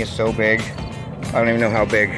is so big. I don't even know how big.